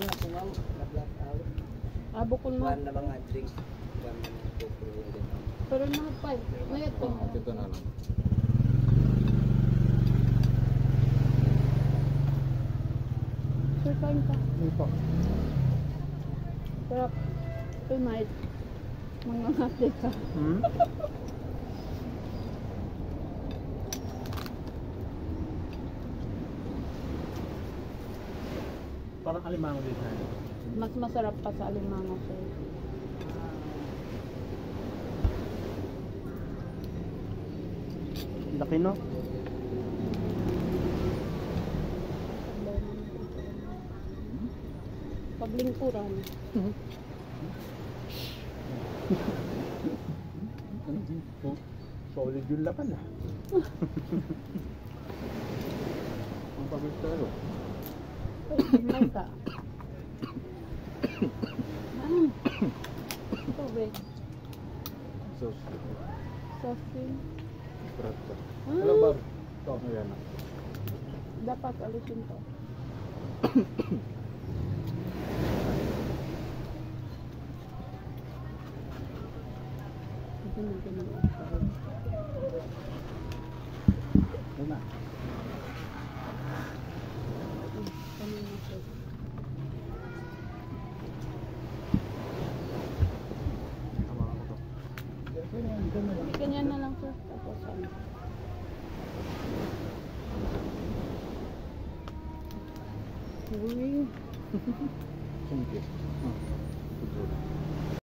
ma'am, na-black out. Ah, bukol mo. One na mga drinks. One na mga ulit. Pero na pa. Mayat pa. Oh, ito na lang. Sir, kain ka. Hindi po. Sarap. Tonight, mga ngati ka. Hmm? Parang alimango din na. Mas masarap pa sa alimango, sir. Laki no? Paglingkuran. Solid yung lapan ah. Ang pagkastaro. Ka. Ah. Tubig. Sauce. Soft drink. Prat pa. Ah. Hello, Bob. Ito, ayan na. Dapat alisin to. Ito na, ito na. Ito na. for. Thank you.